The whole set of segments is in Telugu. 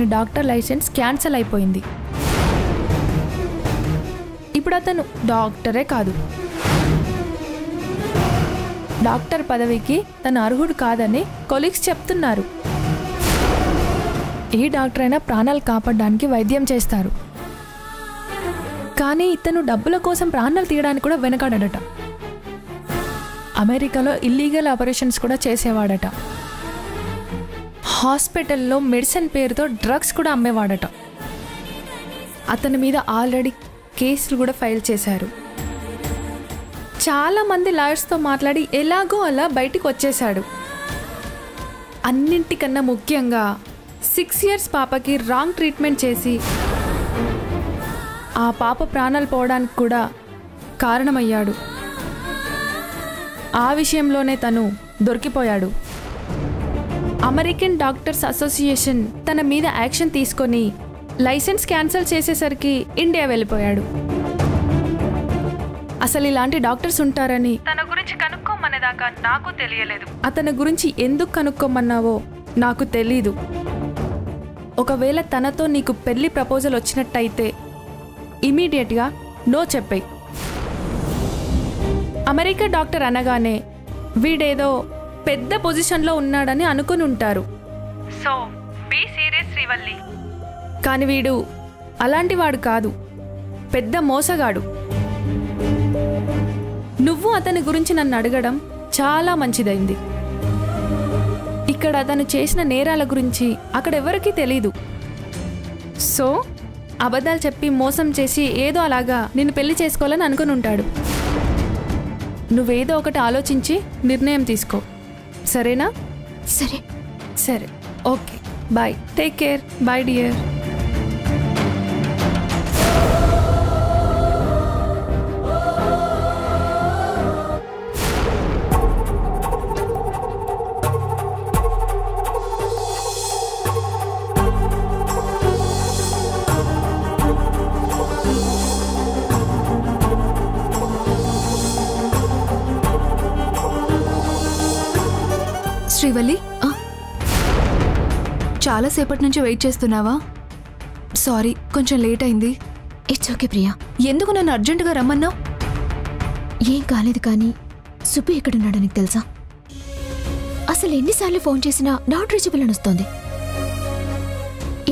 అతని డాక్టర్ లైసెన్స్ క్యాన్సిల్ అయిపోయింది. ఇప్పుడు అతను డాక్టరే కాదు. డాక్టర్ పదవికి తన అర్హుడు కాదని కొలీగ్స్ చెప్తున్నారు. ఏ డాక్టర్ అయినా ప్రాణాలు కాపాడడానికి వైద్యం చేస్తారు. కానీ ఇతను డబ్బుల కోసం ప్రాణాలు తీయడానికి కూడా వెనకాడట అమెరికాలో ఇల్లీగల్ ఆపరేషన్స్ కూడా చేసేవాడట. హాస్పిటల్లో మెడిసిన్ పేరుతో డ్రగ్స్ కూడా అమ్మేవాడట. అతని మీద ఆల్రెడీ కేసులు కూడా ఫైల్ చేశారు. చాలా మంది లాయర్స్తో మాట్లాడి ఎలాగో అలా బయటికి వచ్చేశాడు. అన్నింటికన్నా ముఖ్యంగా సిక్స్ ఇయర్స్ పాపకి రాంగ్ ట్రీట్మెంట్ చేసి ఆ పాప ప్రాణాలు పోవడానికి కూడా కారణమయ్యాడు. ఆ విషయంలోనే తను దొరికిపోయాడు. అమెరికన్ డాక్టర్స్ అసోసియేషన్ తన మీద యాక్షన్ తీసుకొని లైసెన్స్ క్యాన్సిల్ చేసేసరికి ఇండియా వెళ్ళిపోయాడు. అసలు ఇలాంటి డాక్టర్స్ ఉంటారని తన గురించి కనుక్కోమనేదాకా నాకు తెలియలేదు. అతని గురించి ఎందుకు కనుక్కోమన్నావో నాకు తెలీదు. ఒకవేళ తనతో నీకు పెళ్ళి ప్రపోజల్ వచ్చినట్టయితే ఇమీడియట్గా నో చెప్పేయి. అమెరికా డాక్టర్ అనగానే వీడేదో పెద్ద పొజిషన్లో ఉన్నాడని అనుకుని ఉంటారు. So be serious Srivalli. కానీ వీడు అలాంటి వాడు కాదు. పెద్ద మోసగాడు. నువ్వు అతని గురించి నన్ను అడగడం చాలా మంచిదైంది. ఇక్కడ అతను చేసిన నేరాల గురించి అక్కడెవరికీ తెలీదు. సో అబద్ధాలు చెప్పి మోసం చేసి ఏదో అలాగా నిన్ను పెళ్ళి చేసుకోవాలని అనుకుని ఉంటాడు. నువ్వేదో ఒకటి ఆలోచించి నిర్ణయం తీసుకో. సరేనా సరే సరే okay bye take care bye dear Srivalli చాలాసేపటి నుంచి వెయిట్ చేస్తున్నావా? సారీ కొంచెం లేట్ అయింది. It's okay Priya. ఎందుకు నన్ను అర్జెంటుగా రమ్మన్నావు? ఏం కాలేదు కానీ సుబ్బు ఎక్కడున్నాడో నీకు తెలుసా? అసలు ఎన్నిసార్లు ఫోన్ చేసినా నాట్ రీచబుల్ అని వస్తోంది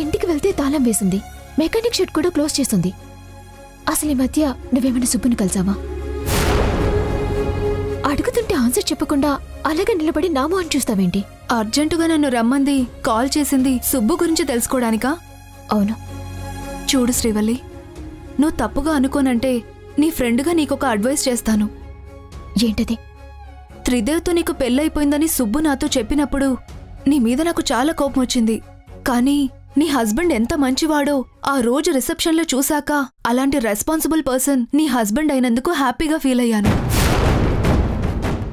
ఇంటికి వెళ్తే తాళం వేసింది. మెకానిక్ షెడ్ కూడా క్లోజ్ చేస్తుంది అసలు ఈ మధ్య నువ్వేమైనా సుబ్బుని కలిసావా? అడుగుతుంటే ఆన్సర్ చెప్పకుండా అలాగే నిలబడి నామో అని చూస్తావేంటి? అర్జెంటుగా నన్ను రమ్మంది కాల్ చేసింది సుబ్బు గురించి తెలుసుకోవడానికా? అవును. చూడు శ్రీవల్లి నువ్వు తప్పుగా అనుకోనంటే నీ ఫ్రెండ్గా నీకొక అడ్వైస్ చేస్తాను. ఏంటది? త్రిదేవ్తో నీకు పెళ్ళైపోయిందని సుబ్బు నాతో చెప్పినప్పుడు నీ మీద నాకు చాలా కోపం వచ్చింది. కానీ నీ హస్బెండ్ ఎంత మంచివాడో ఆ రోజు రిసెప్షన్లో చూశాక అలాంటి రెస్పాన్సిబుల్ పర్సన్ నీ హస్బెండ్ అయినందుకు హ్యాపీగా ఫీల్ అయ్యాను.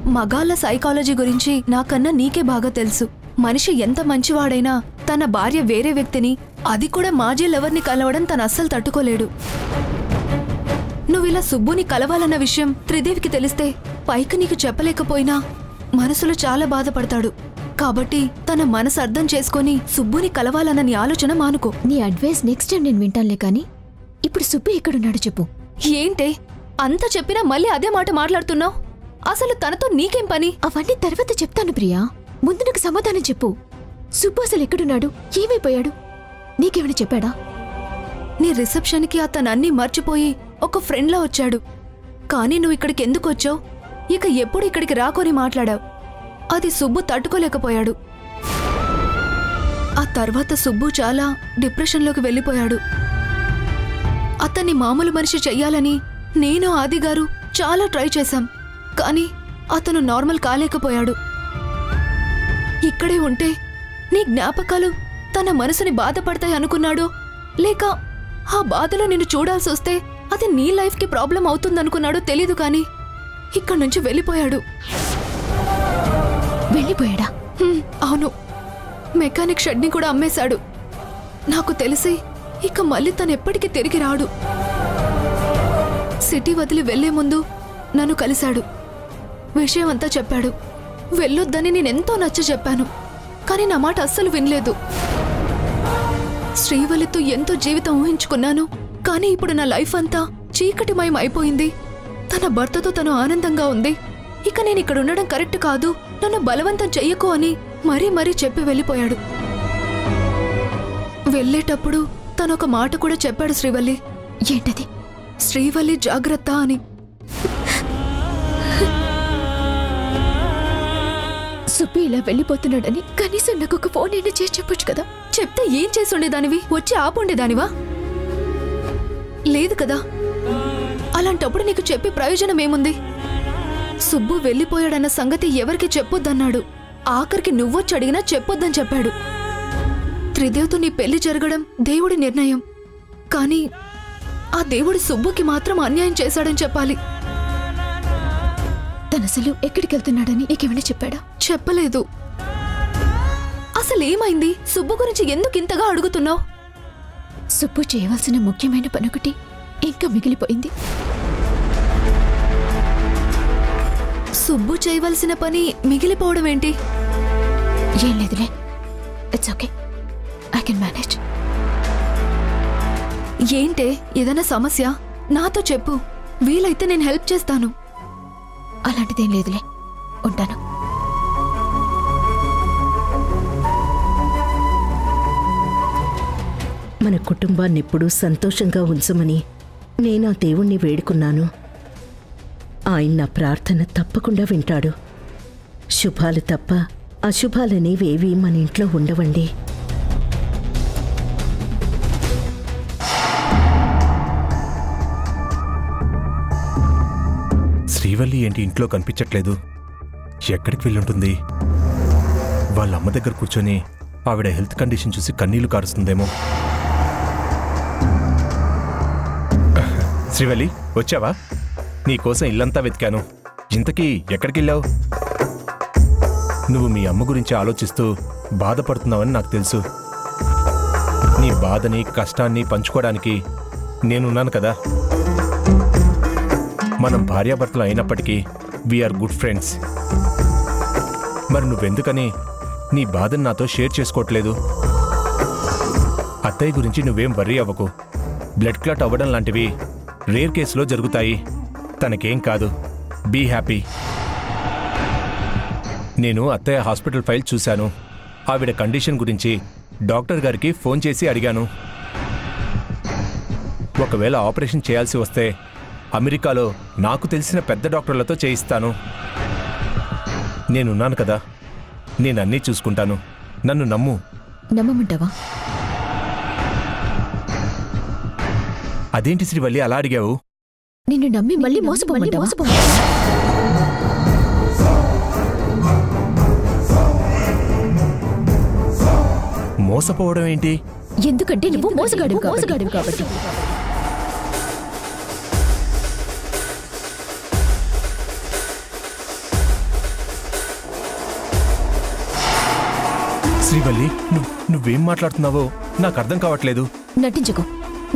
మగాళ్ళ సైకాలజీ గురించి నాకన్నా నీకే బాగా తెలుసు. మనిషి ఎంత మంచివాడైనా తన భార్య వేరే వ్యక్తిని అది కూడా మాజీ లవర్ని కలవడం తను అస్సలు తట్టుకోలేడు. నువ్విలా సుబ్బుని కలవాలన్న విషయం త్రిదేవికి తెలిస్తే పైకి నీకు చెప్పలేకపోయినా మనసులో చాలా బాధపడతాడు. కాబట్టి తన మనసు అర్థం చేసుకొని సుబ్బుని కలవాలన్న నీ ఆలోచన మానుకో. నీ అడ్వైస్ నెక్స్ట్ టైం నేను వింటానులే కానీ ఇప్పుడు సుబ్బు ఎక్కడున్నాడో చెప్పు. ఏంటే? అంత చెప్పినా మళ్ళీ అదే మాట మాట్లాడుతున్నావు? అసలు తనతో నీకేం పని? అవన్నీ తర్వాత చెప్తాను ప్రియా. ముందు నాకు సమాధానం చెప్పు. సుబ్బు అసలు ఎక్కడున్నాడు? ఏమైపోయాడు? నీకేమైనా చెప్పాడా? నీ రిసెప్షన్కి అతను అన్నీ మర్చిపోయి ఒక ఫ్రెండ్లా వచ్చాడు. కానీ నువ్వు ఇక్కడికి ఎందుకు వచ్చావు? ఇక ఎప్పుడు ఇక్కడికి రాకొని మాట్లాడావు. అది సుబ్బు తట్టుకోలేకపోయాడు. ఆ తర్వాత సుబ్బు చాలా డిప్రెషన్లోకి వెళ్ళిపోయాడు. అతన్ని మామూలు మనిషి చెయ్యాలని నేను ఆది గారు చాలా ట్రై చేశాం. కానీ అతను నార్మల్ కాలేకపోయాడు. ఇక్కడే ఉంటే నీ జ్ఞాపకాలు తన మనసుని బాధపడతాయి అనుకున్నాడు. లేక ఆ బాధలో నిన్ను చూడాల్సి వస్తే అది నీ లైఫ్కి ప్రాబ్లం అవుతుందనుకున్నాడో తెలీదు కానీ ఇక్కడి నుంచి వెళ్ళిపోయాడు. వెళ్ళిపోయాడా? అవును. మెకానిక్ షెడ్ని కూడా అమ్మేశాడు. నాకు తెలిసి ఇక మళ్ళీ తను ఎప్పటికీ తిరిగి రాడు. సిటీ వదిలి వెళ్ళే ముందు నన్ను కలిశాడు. విషయం అంతా చెప్పాడు. వెళ్ళొద్దని నేనెంతో నచ్చ చెప్పాను. కానీ నా మాట అస్సలు వినలేదు. శ్రీవల్లితో ఎంతో జీవితం ఊహించుకున్నాను. కానీ ఇప్పుడు నా లైఫ్ అంతా చీకటిమయం అయిపోయింది తన భర్తతో తను ఆనందంగా ఉంది. ఇక నేను ఇక్కడ ఉండడం కరెక్ట్ కాదు. నన్ను బలవంతం చెయ్యకు అని మరీ మరీ చెప్పి వెళ్ళిపోయాడు. వెళ్ళేటప్పుడు తనొక ఒక మాట కూడా చెప్పాడు శ్రీవల్లి. ఏంటది? శ్రీవల్లి జాగ్రత్త అని సుబ్బి ఇలా వెళ్ళిపోతున్నాడని కనీసం నాకు ఒక ఫోన్ అయినా చేసి చెప్పొచ్చు కదా? చెప్తే ఏం చేసి ఉండేదానివి? వచ్చి ఆపుండేదానివా లేదు కదా. అలాంటప్పుడు నీకు చెప్పే ప్రయోజనం ఏముంది? సుబ్బు వెళ్ళిపోయాడన్న సంగతి ఎవరికి చెప్పొద్దన్నాడు. ఆఖరికి నువ్వొచ్చి అడిగినా చెప్పొద్దని చెప్పాడు. త్రిదేవ్తో నీ పెళ్ళి జరగడం దేవుడి నిర్ణయం. కానీ ఆ దేవుడు సుబ్బుకి మాత్రం అన్యాయం చేశాడని చెప్పాలి. తను అసలు ఎక్కడికి వెళ్తున్నాడని నీకేమైనా చెప్పాడా? చెప్పలేదు. అసలేమైంది? సుబ్బు గురించి ఎందుకు ఇంతగా అడుగుతున్నావు? సుబ్బు చేయవలసిన ముఖ్యమైన పనొకటి ఇంకా మిగిలిపోయింది. సుబ్బు చేయవలసిన పని మిగిలిపోవడం ఏంటి? ఏం లేదులే. It's okay I can manage ఏంటే? ఏదైనా సమస్య? నాతో చెప్పు. వీలైతే నేను హెల్ప్ చేస్తాను. అలాంటిదేం లేదులే. ఉంటాను. మన కుటుంబాన్ని ఎప్పుడూ సంతోషంగా ఉంచమని నేను ఆ దేవుణ్ణి వేడుకున్నాను. ఆయన నా ప్రార్థన తప్పకుండా వింటాడు. శుభాలు తప్ప అశుభాలనేవేవి మన ఇంట్లో ఉండవండి. శ్రీవల్లి ఏంటి ఇంట్లో కనిపించట్లేదు? ఎక్కడికి వెళ్ళుంటుంది? వాళ్ళ అమ్మ దగ్గర కూర్చొని ఆవిడ హెల్త్ కండిషన్ చూసి కన్నీళ్ళు కారుస్తుందేమో. శ్రీవల్లి వచ్చావా? నీకోసం ఇల్లంతా వెతికాను. ఇంతకీ ఎక్కడికి వెళ్ళావు? నువ్వు మీ అమ్మ గురించి ఆలోచిస్తూ బాధపడుతున్నావని నాకు తెలుసు. నీ బాధని కష్టాన్ని పంచుకోవడానికి నేనున్నాను కదా. మనం భార్యాభర్తలు అయినప్పటికీ వీఆర్ గుడ్ ఫ్రెండ్స్ మరి నువ్వెందుకని నీ బాధను నాతో షేర్ చేసుకోవట్లేదు? అత్తయ్య గురించి నువ్వేం వర్రీ అవ్వకు. బ్లడ్ క్లాట్ అవ్వడం లాంటివి రేర్ కేసులో జరుగుతాయి. తనకేం కాదు. బీ హ్యాపీ నేను అత్తయ్య హాస్పిటల్ ఫైల్ చూశాను. ఆవిడ కండిషన్ గురించి డాక్టర్ గారికి ఫోన్ చేసి అడిగాను. ఒకవేళ ఆపరేషన్ చేయాల్సి వస్తే అమెరికాలో నాకు తెలిసిన పెద్ద డాక్టర్లతో చేయిస్తాను. నేనున్నాను కదా. నేను అన్నీ చూసుకుంటాను. నన్ను నమ్ము. నమ్మమంటావా? అదేంటి శ్రీవల్లి అలా అడిగావు? నిన్ను నమ్మి మళ్ళీ మోసపోమంటావా? మోసపోవడం ఏంటి? ఎందుకంటే నువ్వు మోసగాడివి మోసగాడివి కాబట్టి. శ్రీవల్లి నువ్వు నువ్వేం మాట్లాడుతున్నావో నాకు అర్థం కావట్లేదు. నటించకు.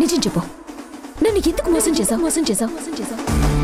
నిజం చెప్పు. నన్ను ఎందుకు మోసం చేశావు? మోసం చేశావు? మోసం చేశావు?